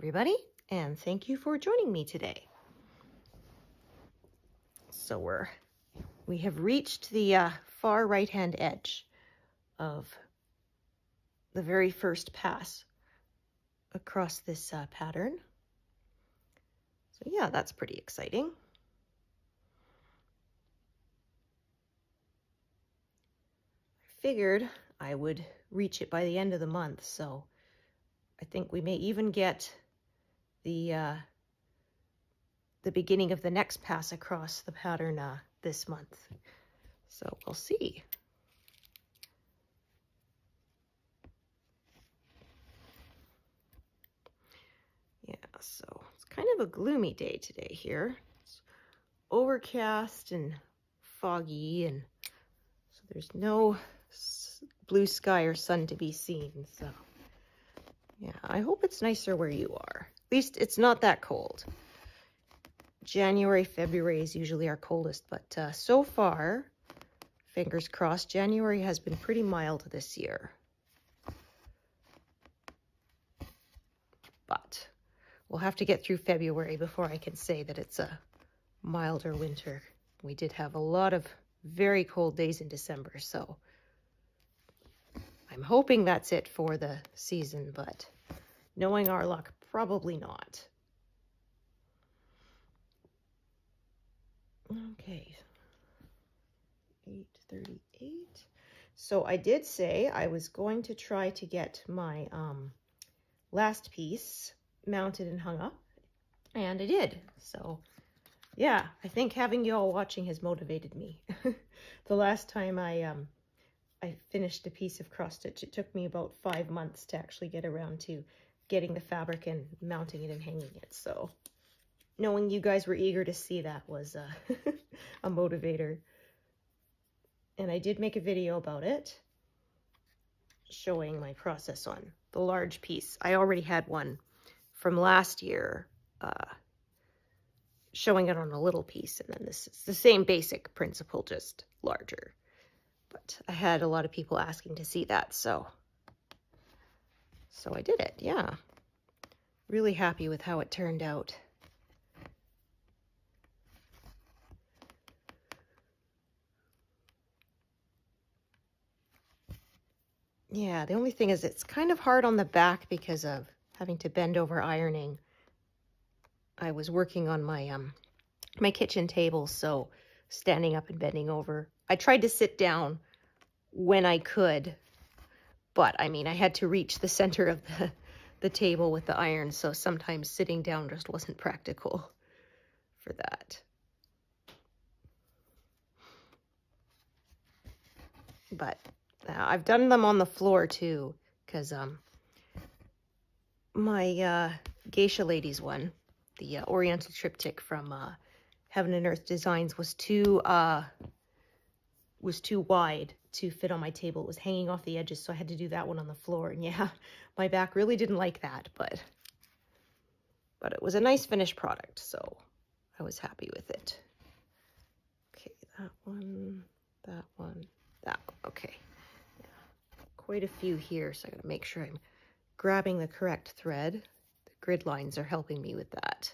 everybody, and thank you for joining me today. So we're, we have reached the uh, far right-hand edge of the very first pass across this uh, pattern. So yeah, that's pretty exciting. I figured I would reach it by the end of the month, so I think we may even get the uh, the beginning of the next pass across the pattern uh, this month. So we'll see. Yeah, so it's kind of a gloomy day today here. It's overcast and foggy and so there's no blue sky or sun to be seen. So yeah, I hope it's nicer where you are. At least it's not that cold. January, February is usually our coldest, but uh, so far, fingers crossed, January has been pretty mild this year. But we'll have to get through February before I can say that it's a milder winter. We did have a lot of very cold days in December, so I'm hoping that's it for the season, but knowing our luck, probably not. Okay, 838. So I did say I was going to try to get my um, last piece mounted and hung up, and I did. So yeah, I think having you all watching has motivated me. the last time I um, I finished a piece of cross stitch. It took me about five months to actually get around to getting the fabric and mounting it and hanging it. So knowing you guys were eager to see that was uh, a motivator. And I did make a video about it showing my process on the large piece. I already had one from last year uh, showing it on a little piece. And then this is the same basic principle, just larger. But I had a lot of people asking to see that, so so I did it, yeah. Really happy with how it turned out. Yeah, the only thing is it's kind of hard on the back because of having to bend over ironing. I was working on my um my kitchen table, so standing up and bending over. I tried to sit down when I could, but I mean, I had to reach the center of the, the table with the iron, so sometimes sitting down just wasn't practical for that. But uh, I've done them on the floor too, because um, my uh, Geisha Ladies one, the uh, Oriental Triptych from uh, Heaven and Earth Designs was too uh was too wide to fit on my table. It was hanging off the edges, so I had to do that one on the floor. And yeah, my back really didn't like that, but but it was a nice finished product, so I was happy with it. Okay, that one, that one, that one. Okay, yeah. quite a few here, so I gotta make sure I'm grabbing the correct thread. The grid lines are helping me with that.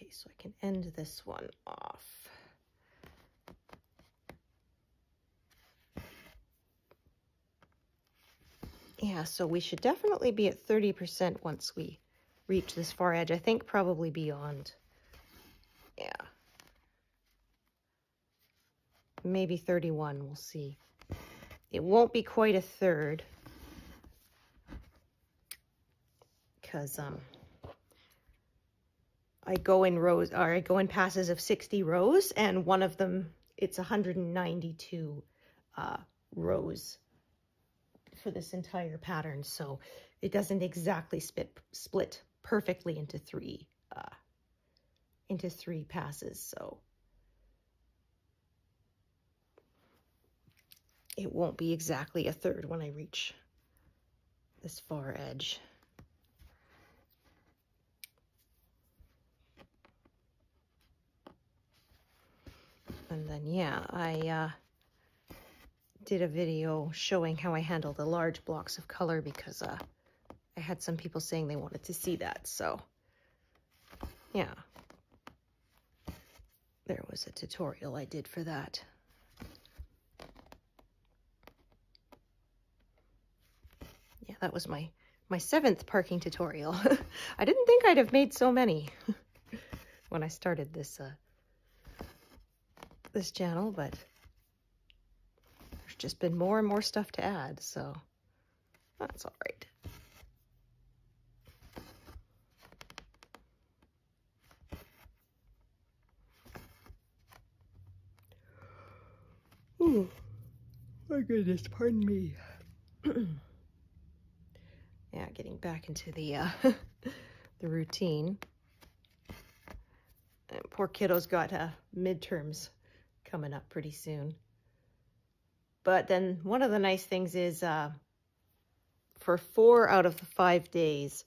Okay, so I can end this one off. Yeah, so we should definitely be at 30% once we reach this far edge. I think probably beyond. Yeah. Maybe 31, we'll see. It won't be quite a third. Because, um, I go in rows, or I go in passes of 60 rows, and one of them, it's 192 uh, rows for this entire pattern, so it doesn't exactly split, split perfectly into three, uh, into three passes, so it won't be exactly a third when I reach this far edge. And then, yeah, I uh, did a video showing how I handle the large blocks of color because uh, I had some people saying they wanted to see that. So, yeah, there was a tutorial I did for that. Yeah, that was my, my seventh parking tutorial. I didn't think I'd have made so many when I started this uh, this channel, but there's just been more and more stuff to add, so that's all right. Ooh, my goodness, pardon me. yeah, getting back into the uh, the routine. And poor kiddo's got uh, midterms coming up pretty soon. But then one of the nice things is uh, for four out of the five days,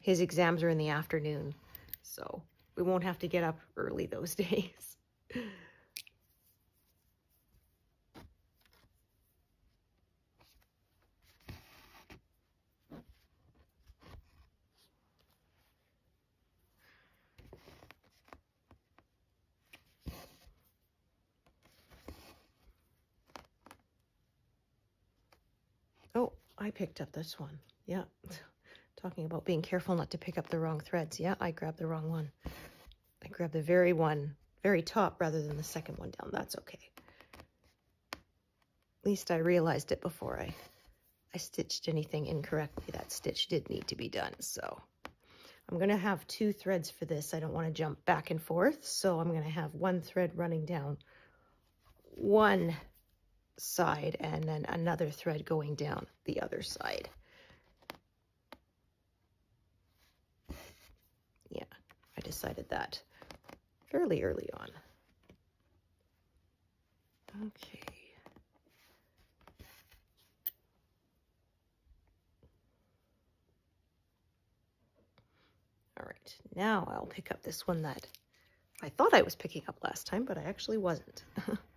his exams are in the afternoon. So we won't have to get up early those days. Oh, I picked up this one. Yeah. Talking about being careful not to pick up the wrong threads. Yeah, I grabbed the wrong one. I grabbed the very one, very top rather than the second one down. That's okay. At least I realized it before I, I stitched anything incorrectly. That stitch did need to be done, so... I'm going to have two threads for this. I don't want to jump back and forth, so I'm going to have one thread running down one side and then another thread going down the other side. Yeah, I decided that fairly early on. Okay. All right, now I'll pick up this one that I thought I was picking up last time, but I actually wasn't.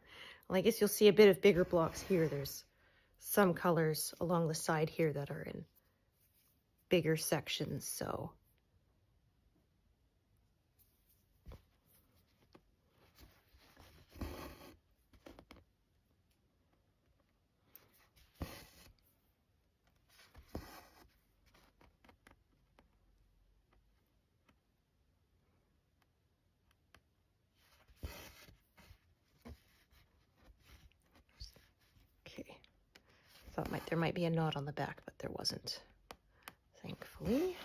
Well, I guess you'll see a bit of bigger blocks here. There's some colors along the side here that are in bigger sections, so Thought might be a knot on the back, but there wasn't, thankfully.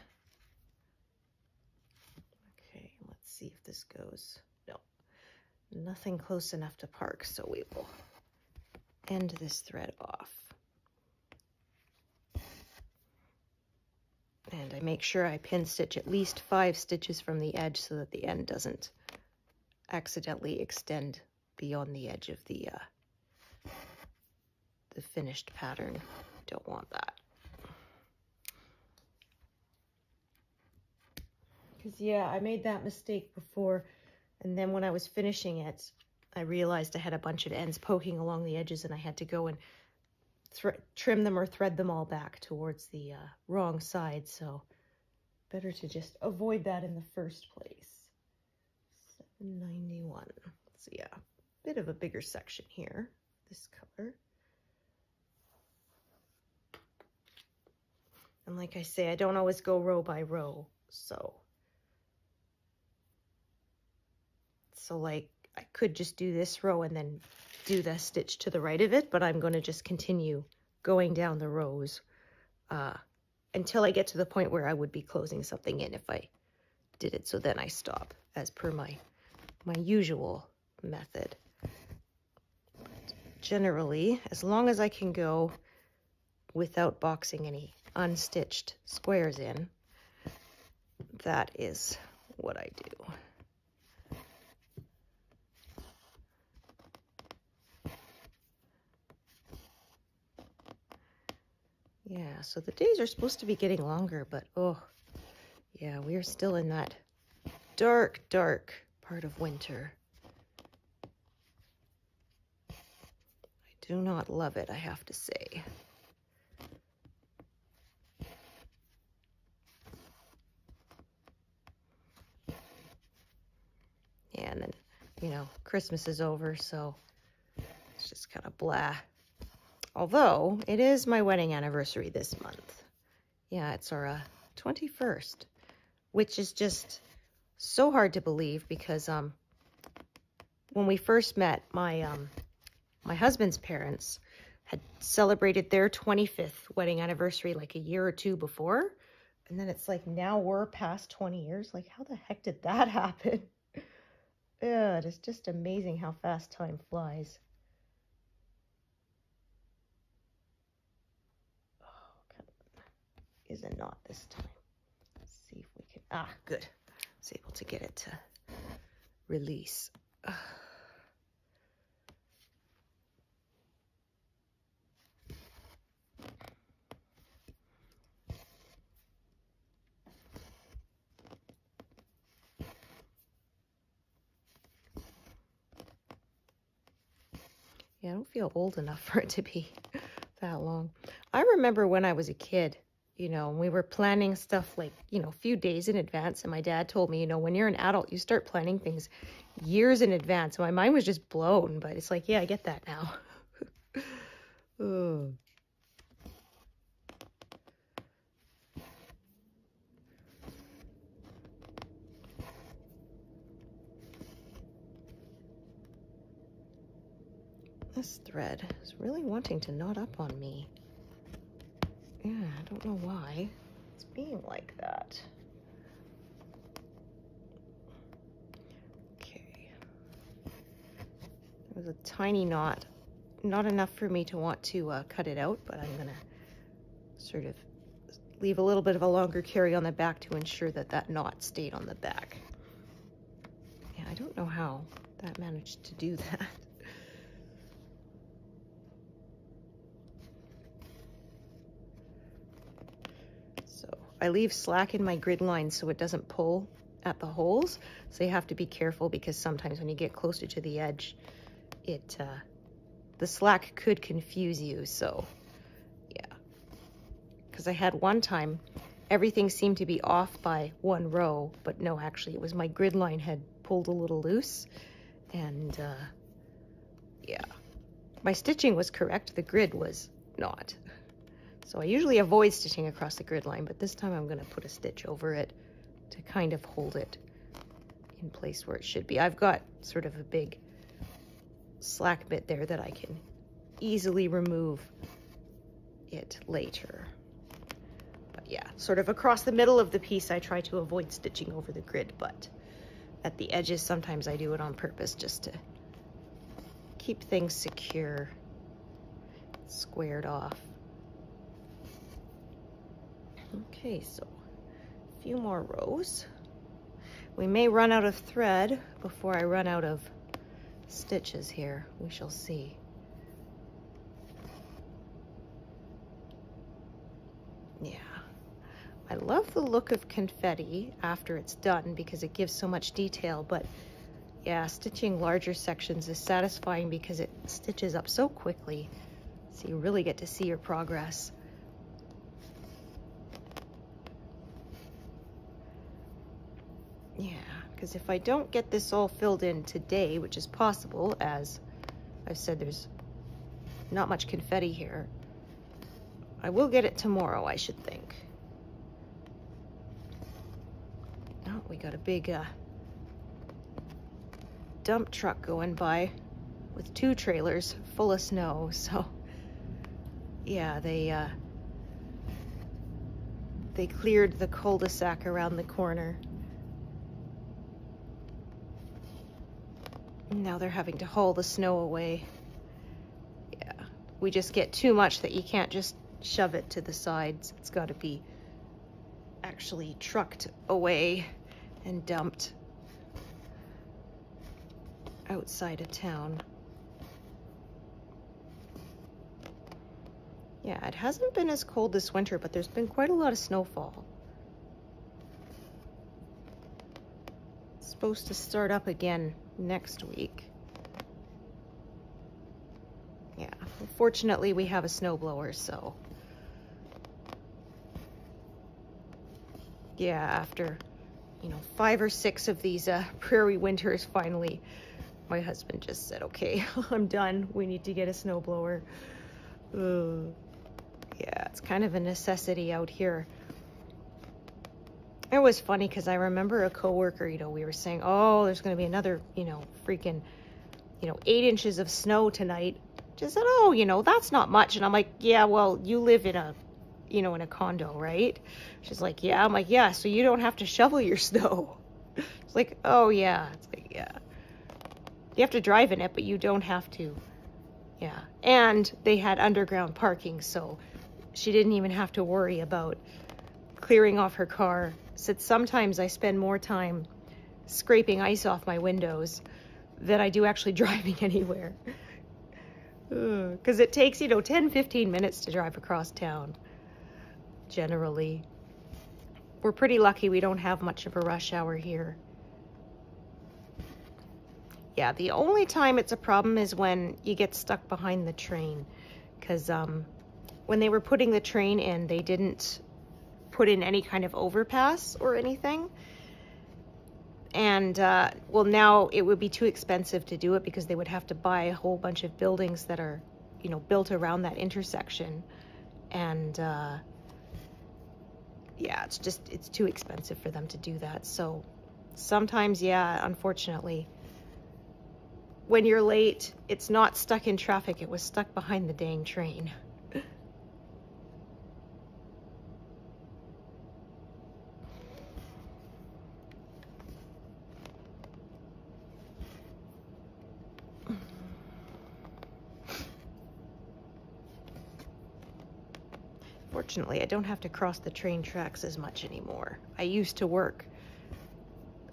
Okay, let's see if this goes. No, nothing close enough to park, so we will end this thread off. And I make sure I pin stitch at least five stitches from the edge so that the end doesn't accidentally extend beyond the edge of the uh, the finished pattern. Don't want that. Because, yeah, I made that mistake before. And then when I was finishing it, I realized I had a bunch of ends poking along the edges and I had to go and trim them or thread them all back towards the uh, wrong side. So better to just avoid that in the first place. 791. So yeah, bit of a bigger section here, this color. And like I say, I don't always go row by row, so. So like, I could just do this row and then do the stitch to the right of it, but I'm going to just continue going down the rows uh, until I get to the point where I would be closing something in if I did it. So then I stop as per my, my usual method. Generally, as long as I can go without boxing any unstitched squares in. That is what I do. Yeah, so the days are supposed to be getting longer, but oh, yeah, we are still in that dark, dark part of winter. I do not love it, I have to say. And then, you know, Christmas is over, so it's just kind of blah. Although it is my wedding anniversary this month. Yeah, it's our uh, 21st, which is just so hard to believe because um, when we first met, my um, my husband's parents had celebrated their 25th wedding anniversary like a year or two before. And then it's like now we're past 20 years. Like, how the heck did that happen? It is just amazing how fast time flies. Oh, is it not this time. Let's see if we can, ah, good. I was able to get it to release. Yeah, feel old enough for it to be that long. I remember when I was a kid, you know, we were planning stuff like, you know, a few days in advance. And my dad told me, you know, when you're an adult, you start planning things years in advance. my mind was just blown, but it's like, yeah, I get that now. oh. This thread is really wanting to knot up on me. Yeah, I don't know why it's being like that. Okay. There's a tiny knot. Not enough for me to want to uh, cut it out, but I'm to sort of leave a little bit of a longer carry on the back to ensure that that knot stayed on the back. Yeah, I don't know how that managed to do that. I leave slack in my grid line so it doesn't pull at the holes. So you have to be careful because sometimes when you get closer to the edge, it uh, the slack could confuse you. So yeah, because I had one time, everything seemed to be off by one row, but no, actually it was my grid line had pulled a little loose and uh, yeah, my stitching was correct. The grid was not. So I usually avoid stitching across the grid line, but this time I'm going to put a stitch over it to kind of hold it in place where it should be. I've got sort of a big slack bit there that I can easily remove it later. But yeah, sort of across the middle of the piece, I try to avoid stitching over the grid, but at the edges, sometimes I do it on purpose just to keep things secure, squared off. Okay, so a few more rows. We may run out of thread before I run out of stitches here. We shall see. Yeah. I love the look of confetti after it's done because it gives so much detail, but yeah, stitching larger sections is satisfying because it stitches up so quickly. So you really get to see your progress. Yeah, because if I don't get this all filled in today, which is possible, as I've said, there's not much confetti here, I will get it tomorrow, I should think. Oh, we got a big uh, dump truck going by with two trailers full of snow, so yeah, they uh, they cleared the cul-de-sac around the corner. Now they're having to haul the snow away. Yeah, we just get too much that you can't just shove it to the sides. It's got to be actually trucked away and dumped outside of town. Yeah, it hasn't been as cold this winter, but there's been quite a lot of snowfall. It's supposed to start up again next week. Yeah, fortunately we have a snowblower, so. Yeah, after, you know, five or six of these uh, prairie winters, finally, my husband just said, okay, I'm done. We need to get a snowblower. Uh, yeah, it's kind of a necessity out here. It was funny because I remember a coworker, you know, we were saying, oh, there's going to be another, you know, freaking, you know, eight inches of snow tonight. Just said, oh, you know, that's not much. And I'm like, yeah, well, you live in a, you know, in a condo, right? She's like, yeah. I'm like, yeah, so you don't have to shovel your snow. It's like, oh, yeah. It's like, yeah. You have to drive in it, but you don't have to. Yeah. And they had underground parking, so she didn't even have to worry about clearing off her car. Said sometimes I spend more time scraping ice off my windows than I do actually driving anywhere. Because it takes, you know, 10, 15 minutes to drive across town, generally. We're pretty lucky we don't have much of a rush hour here. Yeah, the only time it's a problem is when you get stuck behind the train. Because um, when they were putting the train in, they didn't put in any kind of overpass or anything. And, uh, well, now it would be too expensive to do it because they would have to buy a whole bunch of buildings that are, you know, built around that intersection. And, uh, yeah, it's just, it's too expensive for them to do that. So sometimes, yeah, unfortunately, when you're late, it's not stuck in traffic. It was stuck behind the dang train. Fortunately, I don't have to cross the train tracks as much anymore. I used to work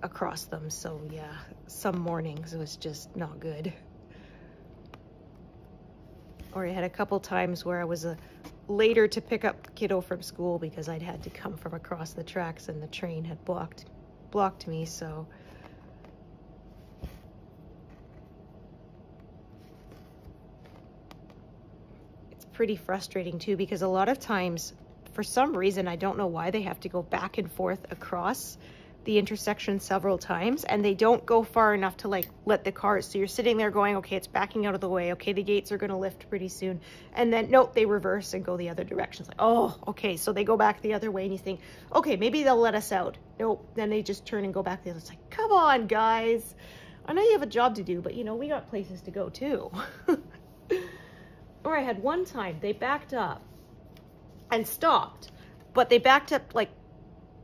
across them, so yeah, some mornings it was just not good. Or I had a couple times where I was a uh, later to pick up kiddo from school because I'd had to come from across the tracks and the train had blocked blocked me, so pretty frustrating too because a lot of times, for some reason, I don't know why they have to go back and forth across the intersection several times and they don't go far enough to like let the cars. So you're sitting there going, okay, it's backing out of the way. Okay, the gates are going to lift pretty soon. And then, nope, they reverse and go the other direction. It's like, oh, okay. So they go back the other way and you think, okay, maybe they'll let us out. Nope. Then they just turn and go back the other. It's like, come on, guys. I know you have a job to do, but you know, we got places to go too. or I had one time they backed up and stopped, but they backed up like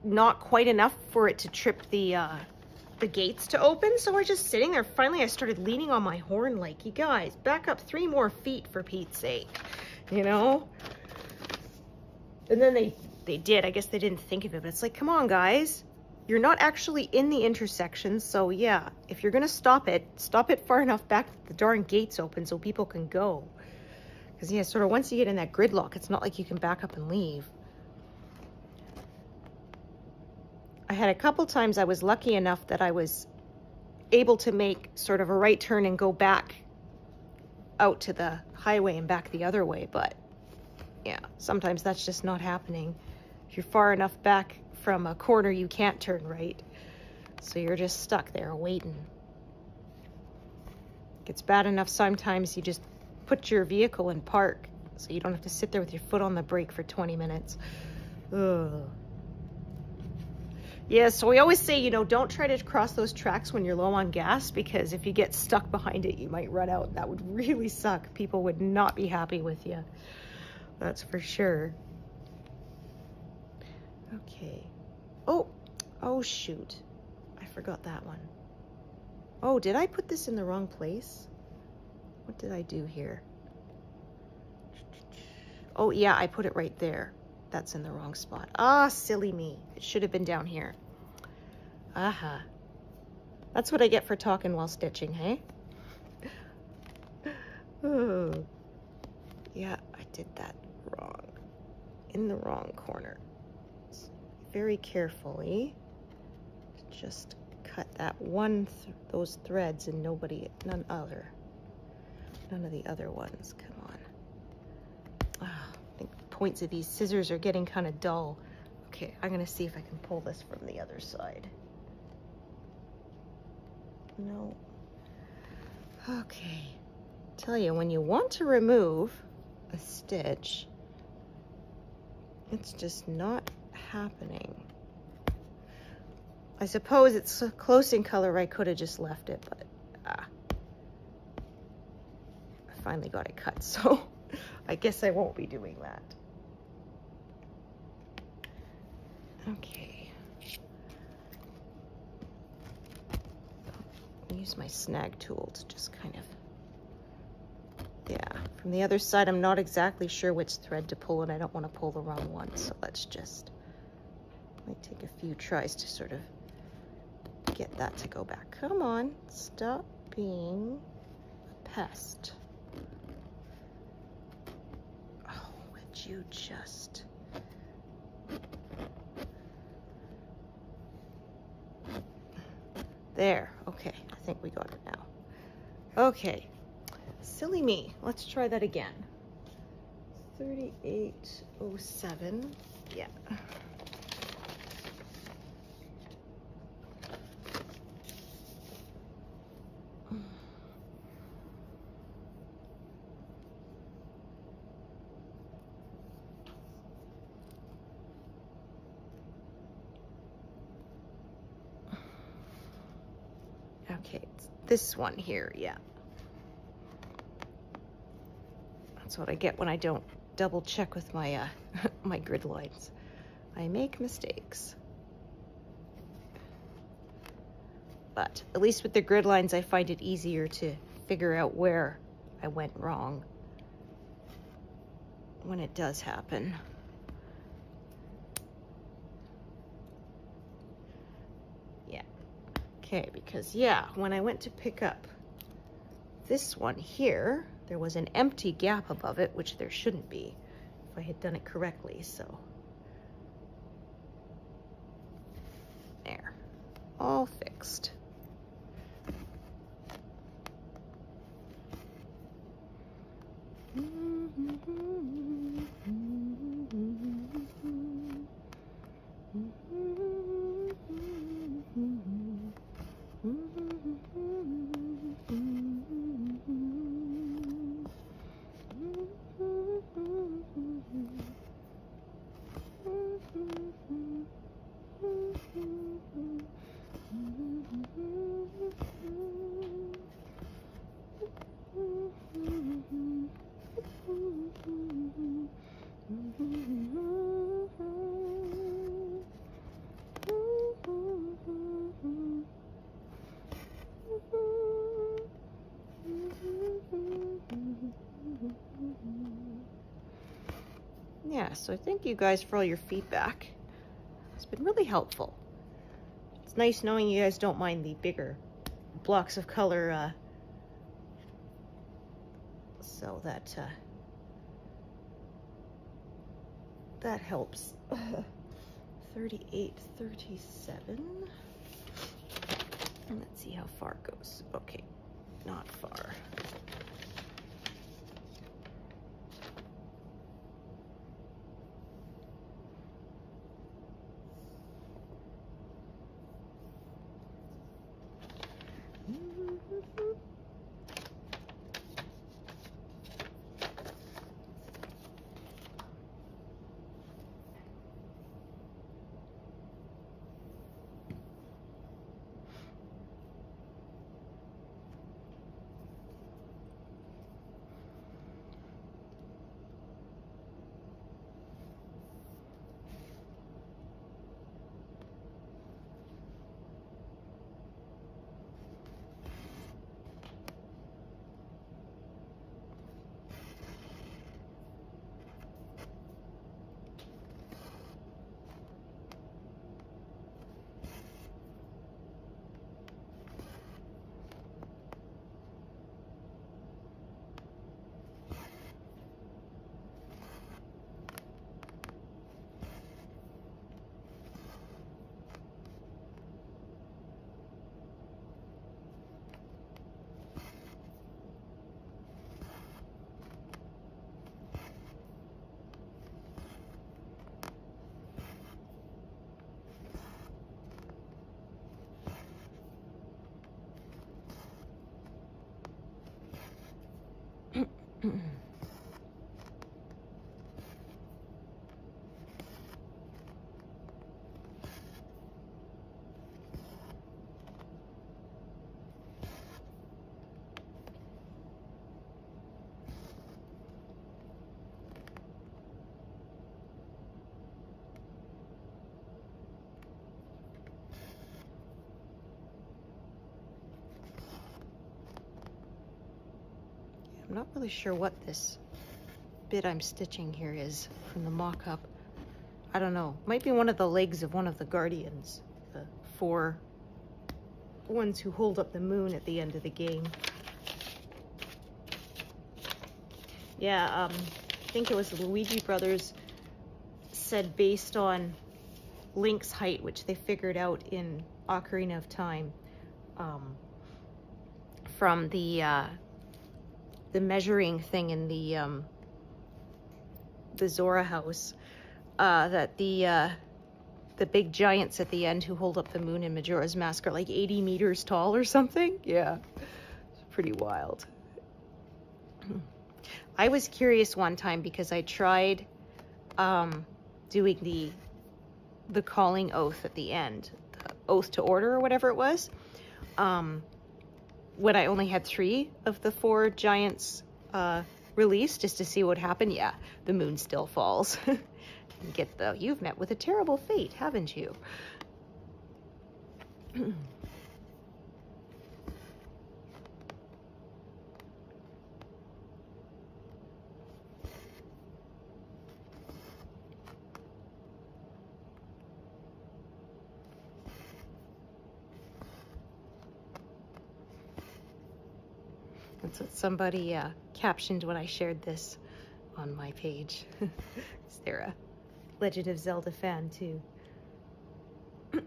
not quite enough for it to trip the uh, the gates to open. So we're just sitting there. Finally, I started leaning on my horn like, you guys, back up three more feet for Pete's sake, you know? And then they, they did. I guess they didn't think of it, but it's like, come on, guys. You're not actually in the intersection, so yeah, if you're gonna stop it, stop it far enough back that the darn gates open so people can go. Because, yeah, sort of once you get in that gridlock, it's not like you can back up and leave. I had a couple times I was lucky enough that I was able to make sort of a right turn and go back out to the highway and back the other way. But, yeah, sometimes that's just not happening. If you're far enough back from a corner, you can't turn right. So you're just stuck there waiting. It gets bad enough sometimes you just put your vehicle in park so you don't have to sit there with your foot on the brake for 20 minutes. Ugh. Yeah, so we always say, you know, don't try to cross those tracks when you're low on gas because if you get stuck behind it, you might run out. That would really suck. People would not be happy with you. That's for sure. Okay. Oh, oh shoot. I forgot that one. Oh, did I put this in the wrong place? What did I do here? Oh, yeah, I put it right there. That's in the wrong spot. Ah, silly me. It should have been down here. Aha. That's what I get for talking while stitching, hey? oh. Yeah, I did that wrong. In the wrong corner. Very carefully. Just cut that one, th those threads and nobody, none other. None of the other ones. Come on. Oh, I think the points of these scissors are getting kind of dull. Okay, I'm gonna see if I can pull this from the other side. No. Okay. Tell you, when you want to remove a stitch, it's just not happening. I suppose it's close in color I could have just left it, but finally got it cut, so I guess I won't be doing that. Okay. use my snag tool to just kind of, yeah. From the other side, I'm not exactly sure which thread to pull and I don't want to pull the wrong one. So let's just, might take a few tries to sort of get that to go back. Come on, stop being a pest. Oh, you just... There, okay, I think we got it now. Okay, silly me, let's try that again. 3807, yeah. Okay, it's this one here, yeah. That's what I get when I don't double check with my uh, my grid lines. I make mistakes. But at least with the grid lines, I find it easier to figure out where I went wrong when it does happen. Okay, because yeah, when I went to pick up this one here, there was an empty gap above it, which there shouldn't be if I had done it correctly, so. There, all fixed. So thank you guys for all your feedback. It's been really helpful. It's nice knowing you guys don't mind the bigger blocks of color uh, so that uh, that helps. 38, 37. And let's see how far it goes. Okay, not far. Mm-mm. I'm not really sure what this bit I'm stitching here is from the mock-up. I don't know. Might be one of the legs of one of the Guardians. The four ones who hold up the moon at the end of the game. Yeah, um, I think it was Luigi Brothers said based on Link's height, which they figured out in Ocarina of Time, um, from the uh, the measuring thing in the um, the Zora house, uh, that the uh, the big giants at the end who hold up the moon in Majora's Mask are like 80 meters tall or something. Yeah, it's pretty wild. I was curious one time because I tried um, doing the the calling oath at the end, the oath to order or whatever it was. Um, when I only had three of the four giants uh, released just to see what happened, yeah, the moon still falls. get the, you've met with a terrible fate, haven't you? That's what somebody uh, captioned when I shared this on my page. Is there a Legend of Zelda fan too? okay.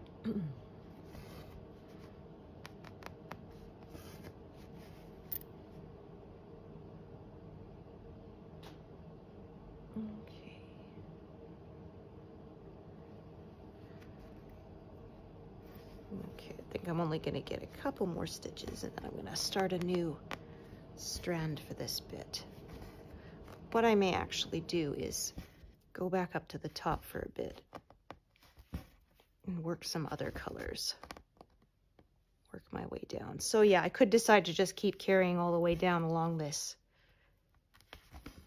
Okay, I think I'm only going to get a couple more stitches and then I'm going to start a new strand for this bit. What I may actually do is go back up to the top for a bit and work some other colors. Work my way down. So yeah, I could decide to just keep carrying all the way down along this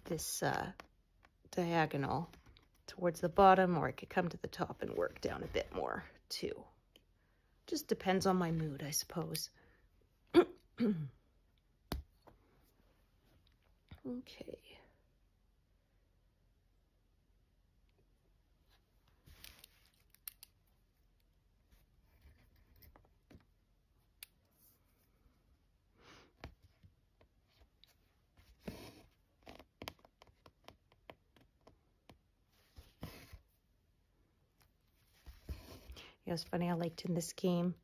this uh, diagonal towards the bottom, or I could come to the top and work down a bit more too. Just depends on my mood, I suppose. Okay. it was funny, I liked in this game,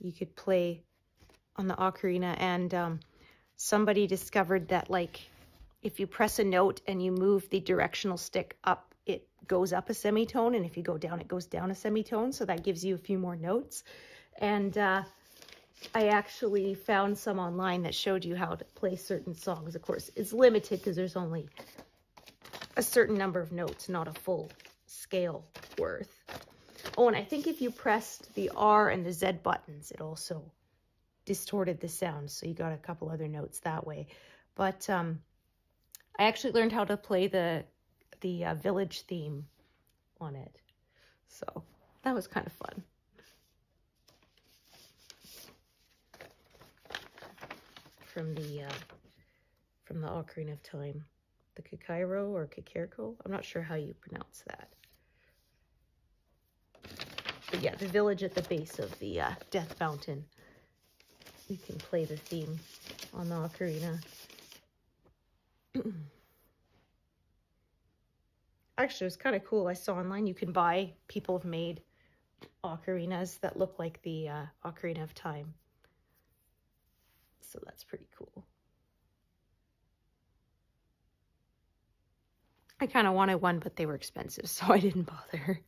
you could play on the ocarina and um, somebody discovered that like if you press a note and you move the directional stick up, it goes up a semitone. And if you go down, it goes down a semitone. So that gives you a few more notes. And uh, I actually found some online that showed you how to play certain songs. Of course, it's limited because there's only a certain number of notes, not a full scale worth. Oh, and I think if you pressed the R and the Z buttons, it also distorted the sound. So you got a couple other notes that way. But um, I actually learned how to play the the uh, village theme on it. So that was kind of fun. From the uh, from the Ocarina of Time, the Kakairo or Kakariko. I'm not sure how you pronounce that. But yeah, the village at the base of the uh, Death Mountain. You can play the theme on the Ocarina. Actually, it was kind of cool. I saw online you can buy, people have made ocarinas that look like the uh, Ocarina of Time. So that's pretty cool. I kind of wanted one, but they were expensive, so I didn't bother.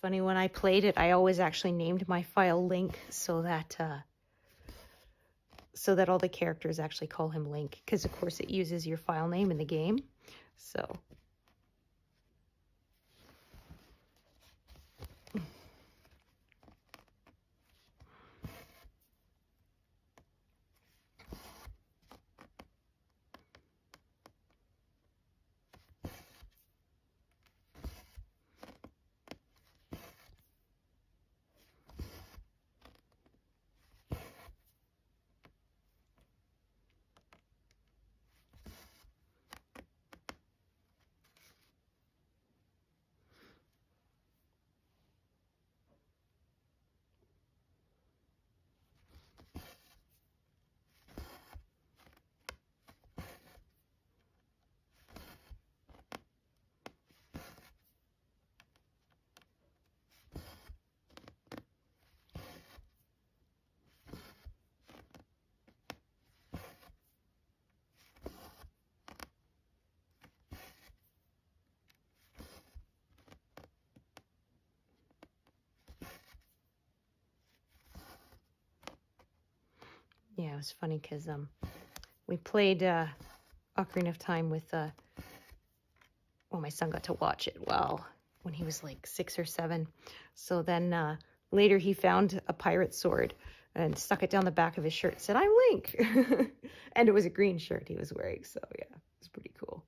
Funny when I played it, I always actually named my file Link so that uh, so that all the characters actually call him Link because of course it uses your file name in the game. So Yeah, it was funny because um, we played uh, Ocarina of Time with, uh, well, my son got to watch it well when he was like six or seven. So then uh, later he found a pirate sword and stuck it down the back of his shirt. Said, "I'm Link," and it was a green shirt he was wearing. So yeah, it was pretty cool.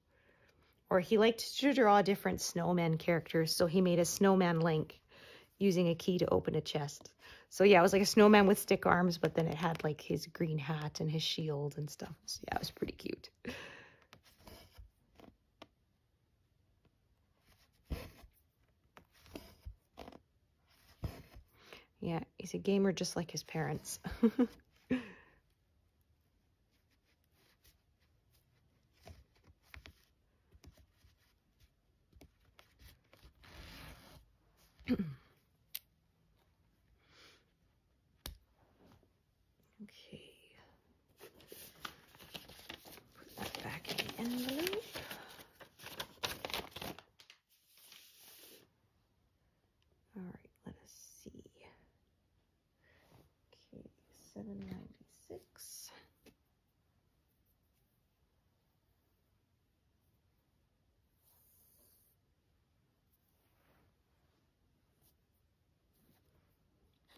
Or he liked to draw different snowman characters, so he made a snowman Link using a key to open a chest. So yeah, it was like a snowman with stick arms, but then it had like his green hat and his shield and stuff. So yeah, it was pretty cute. Yeah, he's a gamer just like his parents.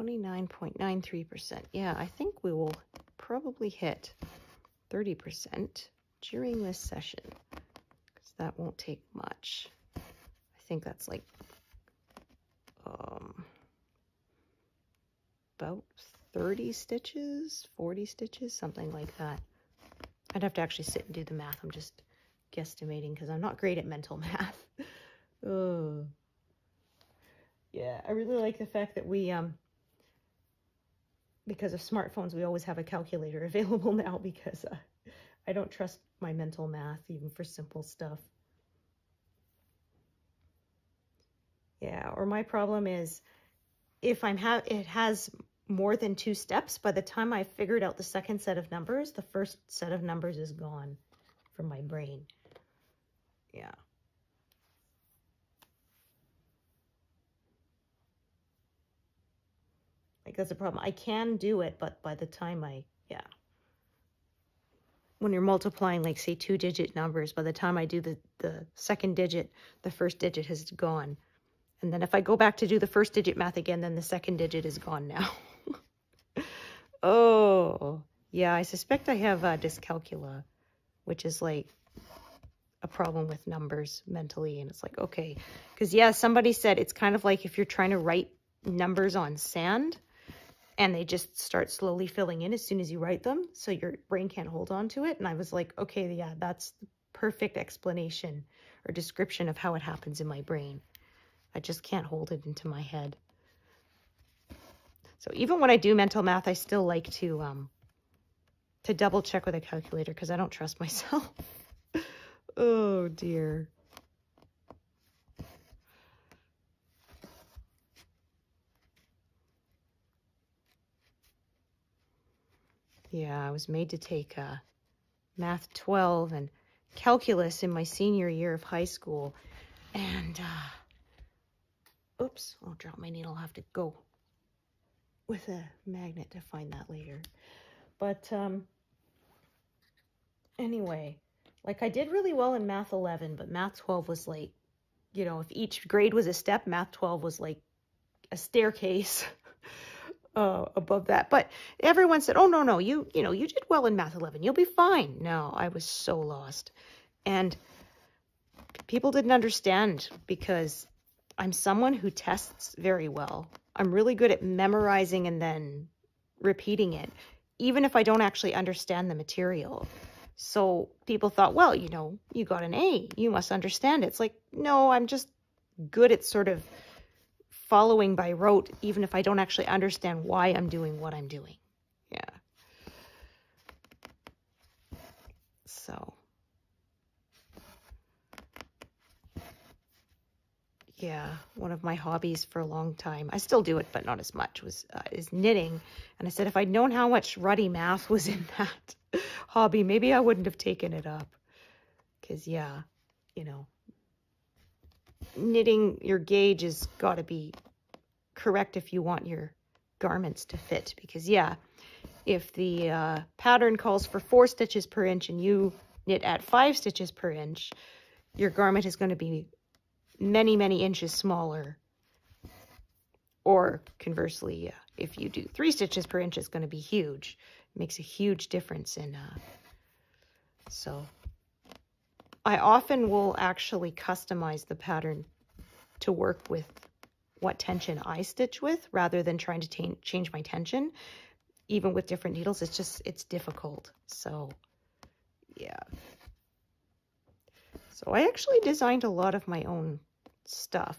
Twenty-nine point nine three percent. Yeah, I think we will probably hit thirty percent during this session because that won't take much. I think that's like um, about 30 stitches, 40 stitches, something like that. I'd have to actually sit and do the math. I'm just guesstimating because I'm not great at mental math. oh. Yeah, I really like the fact that we, um, because of smartphones, we always have a calculator available now because uh, I don't trust my mental math even for simple stuff. Yeah, or my problem is if I'm have it has more than two steps, by the time I figured out the second set of numbers, the first set of numbers is gone from my brain. Yeah. Like that's a problem. I can do it, but by the time I, yeah. When you're multiplying, like say two digit numbers, by the time I do the, the second digit, the first digit has gone. And then if I go back to do the first digit math again, then the second digit is gone now. oh, yeah, I suspect I have uh, dyscalculia, which is like a problem with numbers mentally. And it's like, okay, because yeah, somebody said it's kind of like if you're trying to write numbers on sand and they just start slowly filling in as soon as you write them. So your brain can't hold on to it. And I was like, okay, yeah, that's the perfect explanation or description of how it happens in my brain. I just can't hold it into my head. So even when I do mental math, I still like to um, to double check with a calculator because I don't trust myself. oh dear. Yeah, I was made to take uh, Math 12 and Calculus in my senior year of high school. And, uh, oops, I'll drop my needle. I'll have to go with a magnet to find that later. But, um, anyway, like I did really well in Math 11, but Math 12 was like, you know, if each grade was a step, Math 12 was like a staircase. uh, above that. But everyone said, "Oh no, no, you you know you did well in Math 11. You'll be fine." No, I was so lost, and people didn't understand because I'm someone who tests very well. I'm really good at memorizing and then repeating it, even if I don't actually understand the material. So people thought, well, you know, you got an A, you must understand it. It's like, no, I'm just good at sort of following by rote, even if I don't actually understand why I'm doing what I'm doing. Yeah. So. Yeah, one of my hobbies for a long time. I still do it, but not as much. Was uh, is knitting, and I said if I'd known how much ruddy math was in that hobby, maybe I wouldn't have taken it up. Cause yeah, you know, knitting your gauge has got to be correct if you want your garments to fit. Because, yeah, if the uh, pattern calls for four stitches per inch and you knit at five stitches per inch, your garment is going to be many, many inches smaller. Or conversely, uh, if you do three stitches per inch, it's going to be huge. It makes a huge difference in, uh, so I often will actually customize the pattern to work with what tension I stitch with rather than trying to change my tension. Even with different needles, it's just, it's difficult. So, yeah. So I actually designed a lot of my own stuff.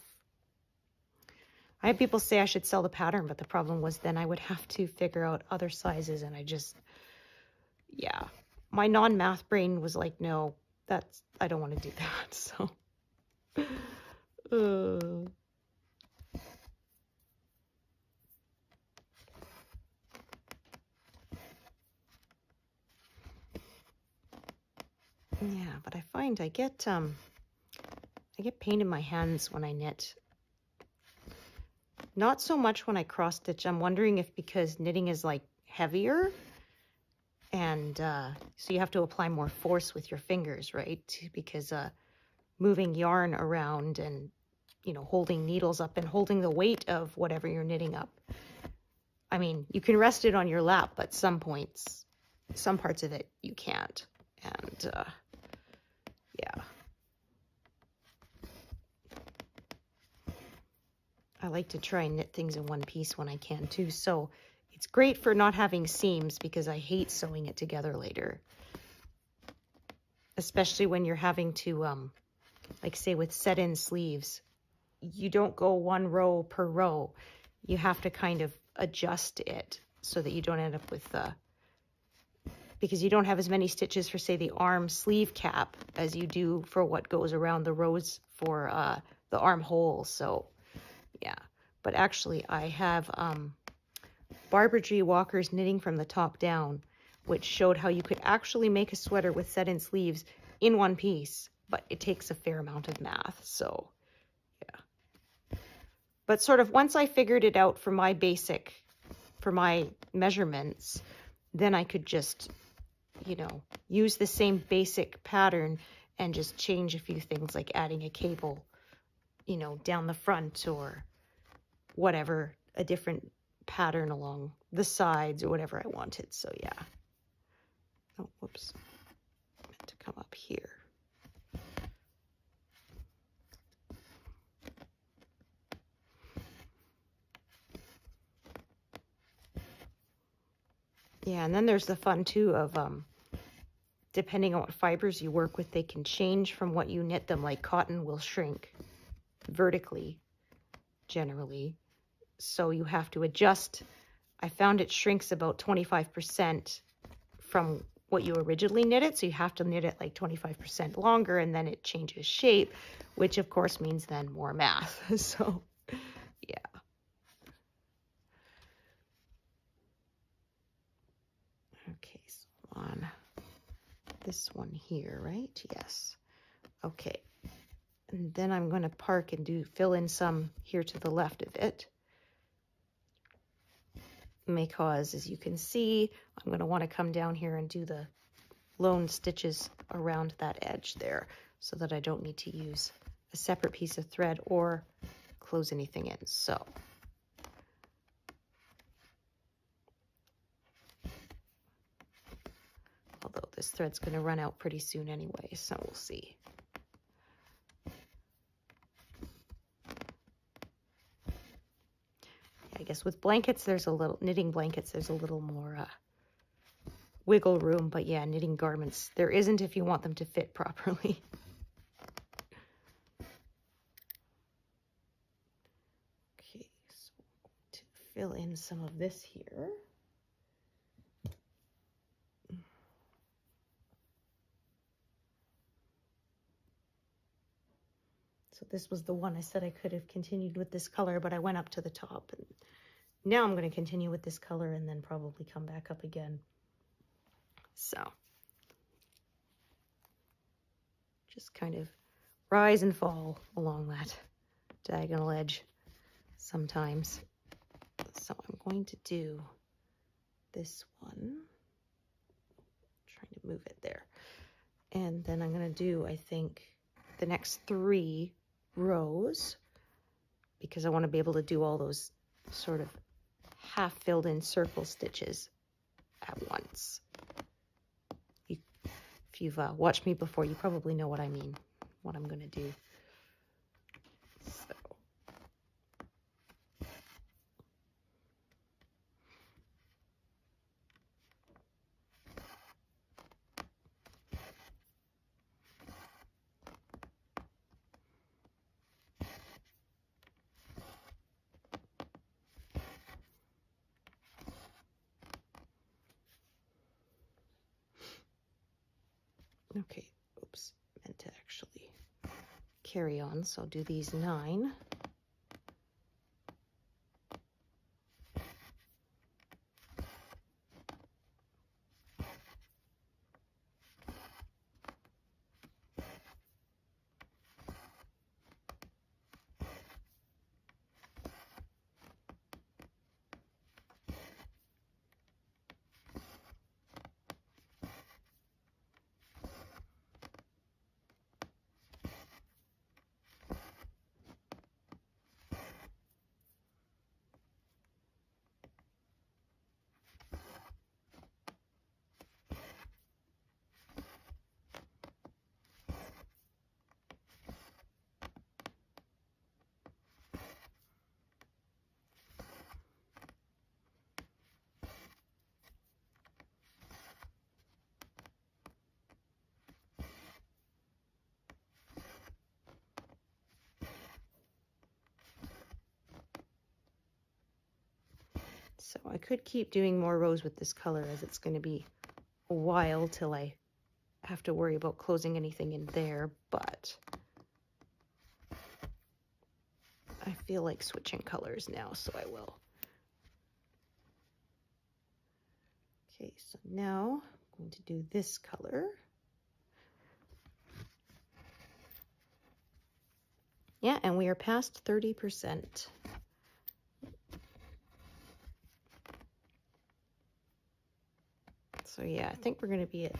I had people say I should sell the pattern, but the problem was then I would have to figure out other sizes and I just, yeah. My non-math brain was like, no, that's, I don't want to do that, so. Uh. Yeah, but I find I get, um, I get pain in my hands when I knit. Not so much when I cross stitch. I'm wondering if because knitting is like heavier and uh, so you have to apply more force with your fingers, right? Because uh, moving yarn around and, you know, holding needles up and holding the weight of whatever you're knitting up. I mean, you can rest it on your lap, but some points, some parts of it you can't. And, uh, yeah. I like to try and knit things in one piece when I can too. So it's great for not having seams because I hate sewing it together later. Especially when you're having to, um, like say with set-in sleeves, you don't go one row per row. You have to kind of adjust it so that you don't end up with, uh, because you don't have as many stitches for say the arm sleeve cap as you do for what goes around the rows for uh, the armhole. So yeah, but actually I have, um, Barbara G. Walker's Knitting from the Top Down, which showed how you could actually make a sweater with set-in sleeves in one piece, but it takes a fair amount of math, so yeah. But sort of once I figured it out for my basic, for my measurements, then I could just, you know, use the same basic pattern and just change a few things like adding a cable, you know, down the front or whatever, a different pattern along the sides or whatever I wanted. So yeah. Oh, whoops. Meant to come up here. Yeah, and then there's the fun too of um, depending on what fibers you work with, they can change from what you knit them. Like cotton will shrink vertically, generally. So you have to adjust. I found it shrinks about 25% from what you originally knit it. So you have to knit it like 25% longer and then it changes shape, which of course means then more math. so yeah. Okay, so on this one here, right? Yes. Okay. And then I'm going to park and do fill in some here to the left of it. Because as you can see, I'm going to want to come down here and do the lone stitches around that edge there so that I don't need to use a separate piece of thread or close anything in. So although this thread's going to run out pretty soon anyway, so we'll see. I guess with blankets, there's a little, knitting blankets, there's a little more uh, wiggle room, but yeah, knitting garments, there isn't if you want them to fit properly. okay, so to fill in some of this here. This was the one I said I could have continued with this color, but I went up to the top. And now I'm going to continue with this color and then probably come back up again. So just kind of rise and fall along that diagonal edge sometimes. So I'm going to do this one. trying to move it there. And then I'm going to do, I think, the next three rows because I want to be able to do all those sort of half filled in circle stitches at once. If you've uh, watched me before, you probably know what I mean, what I'm going to do. So. Okay, oops, meant to actually carry on. So I'll do these nine. So I could keep doing more rows with this color as it's going to be a while till I have to worry about closing anything in there, but I feel like switching colors now, so I will. Okay, so now I'm going to do this color. Yeah, and we are past 30%. So yeah, I think we're going to be at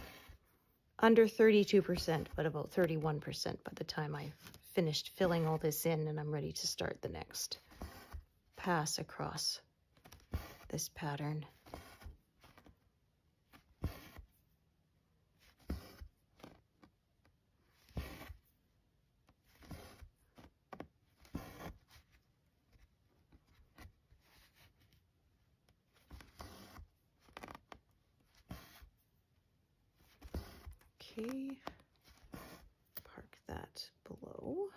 under 32%, but about 31% by the time I finished filling all this in and I'm ready to start the next pass across this pattern. Okay, below.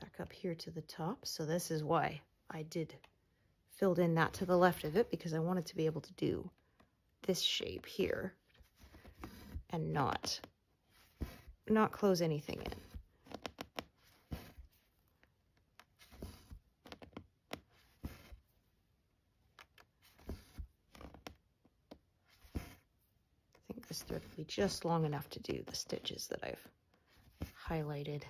Back up here to the top. So this is why I did filled in that to the left of it because I wanted to be able to do this shape here and not not close anything in. I think this will be just long enough to do the stitches that I've highlighted.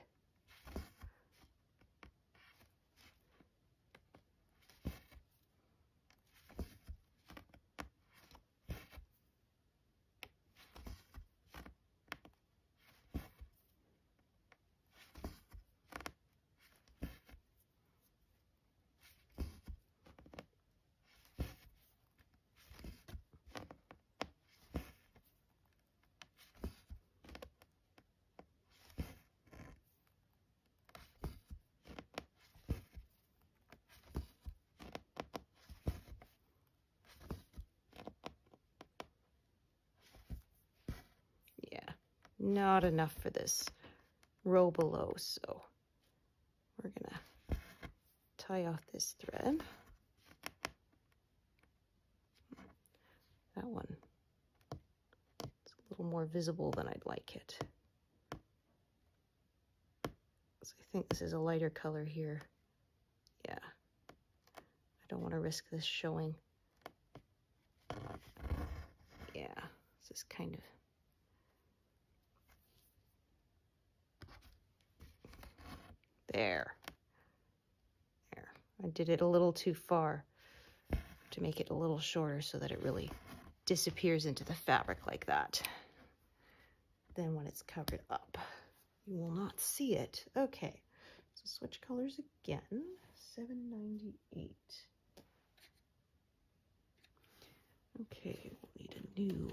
Not enough for this row below. So we're gonna tie off this thread. That one it's a little more visible than I'd like it. So I think this is a lighter color here. Yeah, I don't want to risk this showing. Yeah, this is kind of There. There. I did it a little too far to make it a little shorter so that it really disappears into the fabric like that. Then when it's covered up, you will not see it. Okay, so switch colors again. 798. Okay, we'll need a new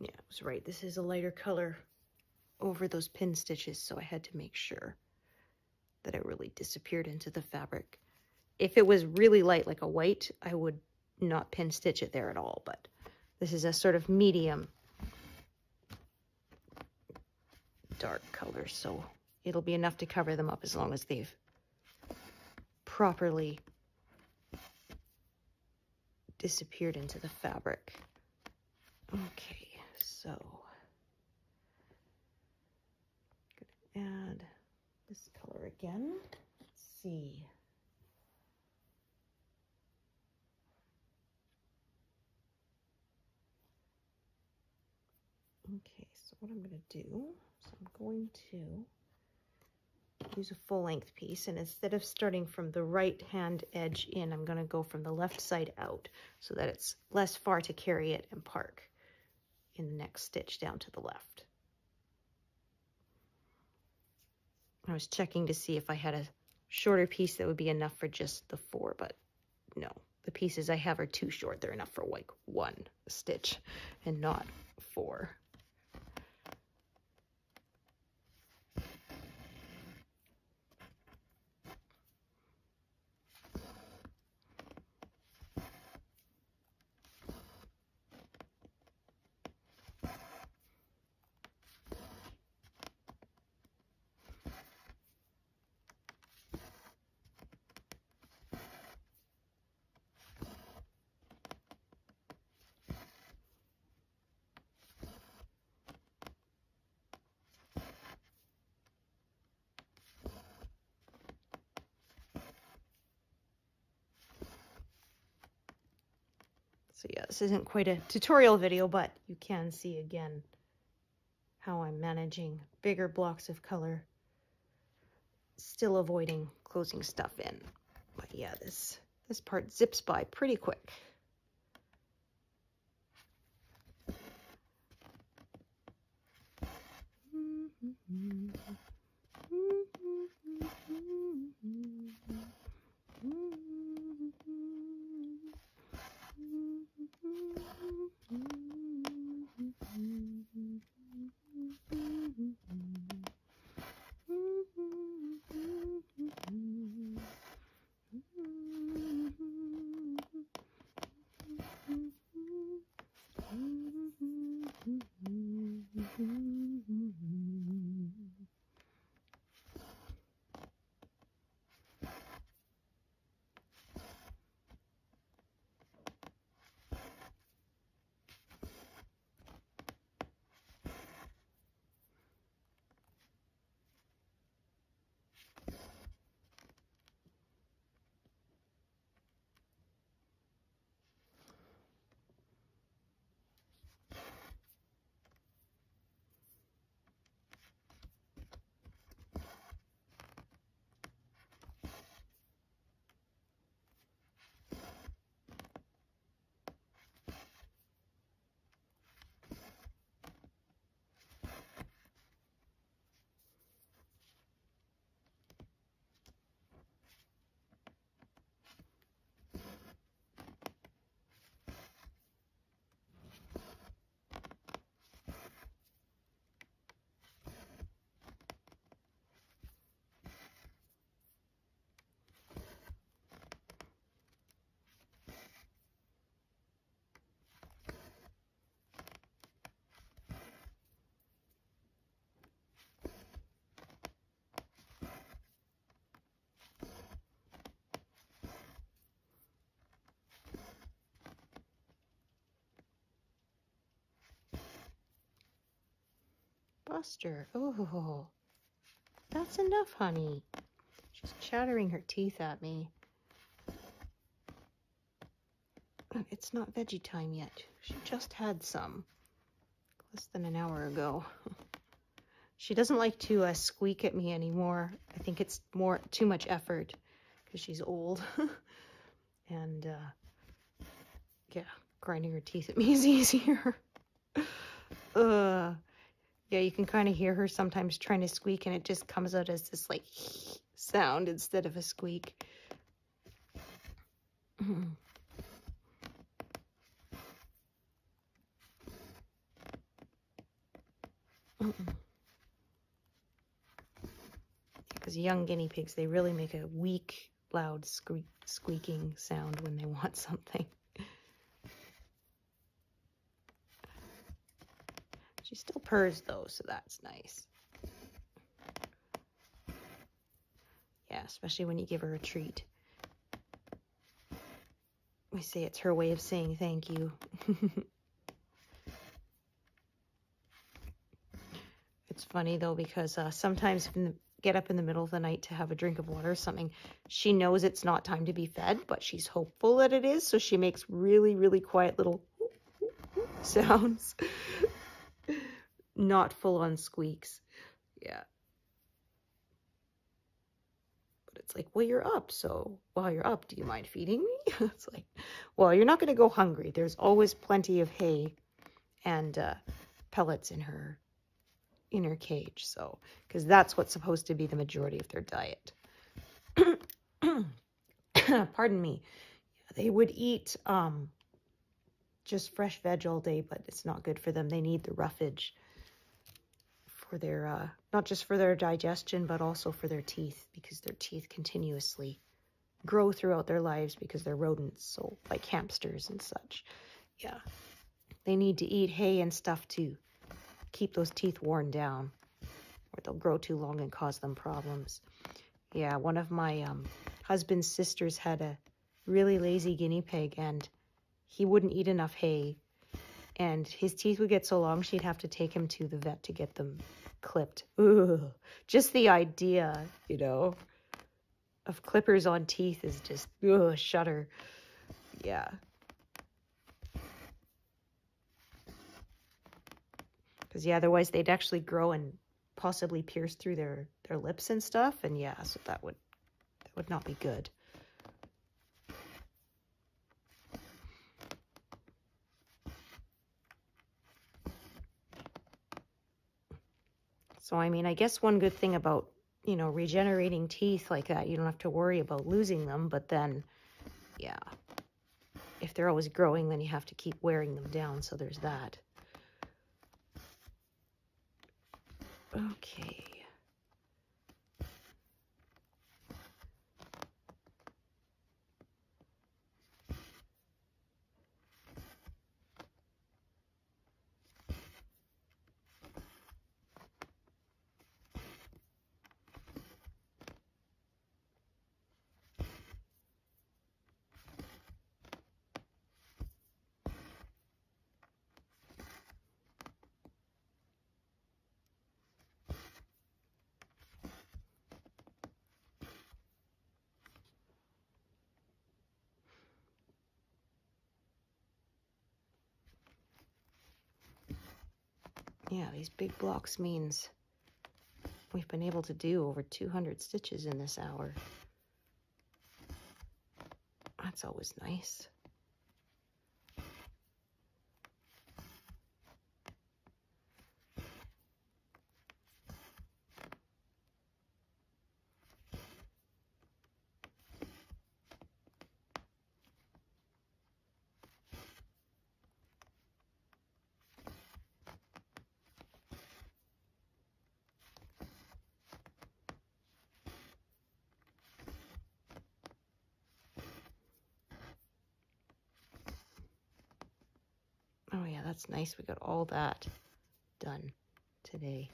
Yeah, I right. This is a lighter color over those pin stitches, so I had to make sure that it really disappeared into the fabric. If it was really light, like a white, I would not pin stitch it there at all, but this is a sort of medium dark color, so it'll be enough to cover them up as long as they've properly disappeared into the fabric. Okay. So, gonna add this color again. Let's see. Okay, so what I'm going to do, so I'm going to use a full length piece and instead of starting from the right hand edge in, I'm going to go from the left side out so that it's less far to carry it and park in the next stitch down to the left. I was checking to see if I had a shorter piece that would be enough for just the four, but no. The pieces I have are too short. They're enough for like one stitch and not four. So yeah, this isn't quite a tutorial video, but you can see again how I'm managing bigger blocks of color, still avoiding closing stuff in. But yeah, this, this part zips by pretty quick. Oh, that's enough, honey. She's chattering her teeth at me. It's not veggie time yet. She just had some less than an hour ago. she doesn't like to uh, squeak at me anymore. I think it's more too much effort because she's old. and uh, yeah, grinding her teeth at me is easier. uh, yeah, you can kind of hear her sometimes trying to squeak and it just comes out as this like sound instead of a squeak. Because young guinea pigs, they really make a wheek, loud squeak, squeaking sound when they want something. She still purrs though, so that's nice. Yeah, especially when you give her a treat. We say it's her way of saying thank you. it's funny though because uh, sometimes get up in the middle of the night to have a drink of water or something, she knows it's not time to be fed, but she's hopeful that it is, so she makes really, really quiet little sounds not full on squeaks. Yeah. But it's like, well, you're up. So while you're up, do you mind feeding me? it's like, well, you're not going to go hungry. There's always plenty of hay and uh, pellets in her in her cage. So, because that's what's supposed to be the majority of their diet. Pardon me. They would eat um, just fresh veg all day, but it's not good for them. They need the roughage for their, uh, not just for their digestion, but also for their teeth, because their teeth continuously grow throughout their lives because they're rodents, so like hamsters and such. Yeah. They need to eat hay and stuff to keep those teeth worn down, or they'll grow too long and cause them problems. Yeah, one of my um, husband's sisters had a really lazy guinea pig, and he wouldn't eat enough hay and his teeth would get so long she'd have to take him to the vet to get them clipped. Ooh, just the idea, you know, of clippers on teeth is just ooh, shudder. Yeah. Because yeah, otherwise they'd actually grow and possibly pierce through their their lips and stuff, and yeah, so that would that would not be good. So, I mean, I guess one good thing about, you know, regenerating teeth like that, you don't have to worry about losing them. But then, yeah, if they're always growing, then you have to keep wearing them down. So there's that. Okay. Yeah, these big blocks means we've been able to do over 200 stitches in this hour. That's always nice. Oh yeah, that's nice. We got all that done today.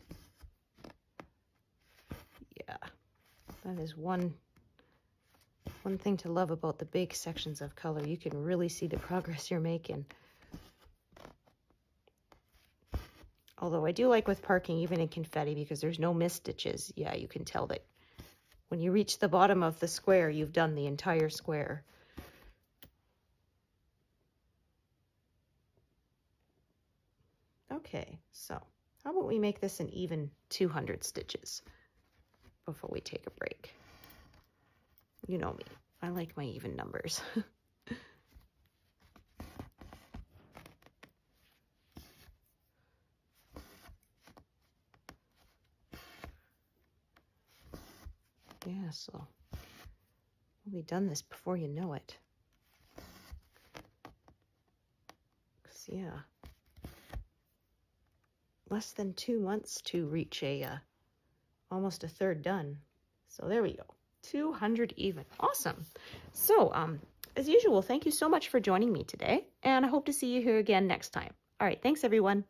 Yeah, that is one one thing to love about the big sections of color. You can really see the progress you're making. Although I do like with parking, even in confetti, because there's no missed stitches. Yeah, you can tell that when you reach the bottom of the square, you've done the entire square. Okay, so how about we make this an even 200 stitches before we take a break? You know me, I like my even numbers. yeah, so we'll be done this before you know it. Cause yeah less than two months to reach a uh, almost a third done. So there we go. 200 even. Awesome. So, um, as usual, thank you so much for joining me today, and I hope to see you here again next time. All right, thanks everyone.